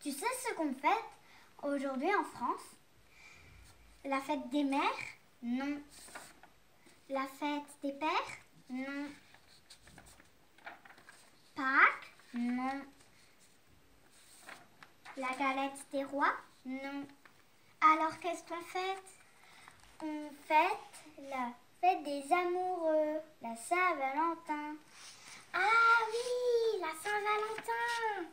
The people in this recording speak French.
Tu sais ce qu'on fête aujourd'hui en France? La fête des mères? Non. La fête des pères? Non. Pâques? Non. La galette des rois? Non. Alors qu'est-ce qu'on fête? On fête la fête des amoureux, la Saint-Valentin. Ah oui, la Saint-Valentin